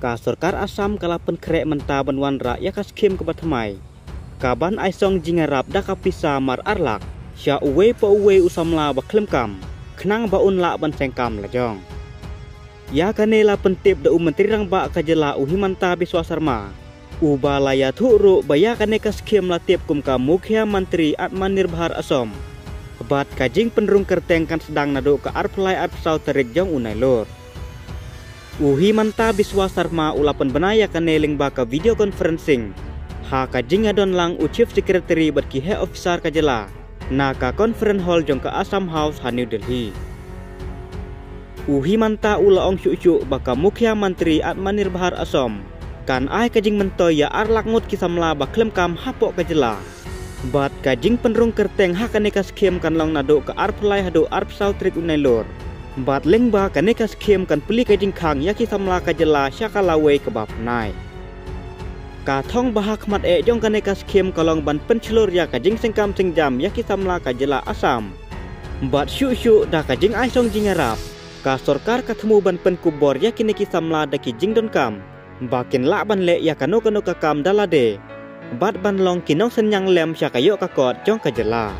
Ka Sarkar Assam kalapan krek menta banwan ra ya kas kim ke batamai. Kaban aisong jingarap da kapisa mar arlak. Sya uwe pa uwe usamla baklem kam. Kenang baun la ban sengkam lajong. Ya kanela pentip da umentri rang ba kajela uhimanta biswasarma. Ubalaya thuru baya kane kas kim la tip kum ka mukhya mantri Atmanirbhar Assam. Bat kajing penrung kerteng kan sedang nado ke arplai arpsau terik jong unai lor. Uhi manta biswa sarma ulapan benaya kaneling baka video conferencing. Ha ka jingadon lang u chief secretary bat ki he officer kajela. Na ka conference hall jong ka Assam House New Delhi. Uhi manta ula ong syuk baka mukhya mantri Atmanirbhar Assam. Kan ai kajing mentoy ya arlak ngut kisamla baklem kam hapok kajela. Bat kajing penrung kerteng ha kaneka skim kan long nado ka arplai hado arp trik unai lor. Bat lengba kaneka skim kan peli kajing khang yaki samla kajela syakalawe ke bap nai. Ka thong bahak mat e jong kaneka skim kalong ban penchlur ya kajing sengkam sengjam yaki samla kajela asam. Bat syu syu da kajing ai song jingarap. Ka sorkar katemu ban pen kubor yaki neki samla da ki jing don kam. Bakin la ban le ya kano kano kakam dalade. Bat ban long kinong senyang lem syakayo kakot jong kajela.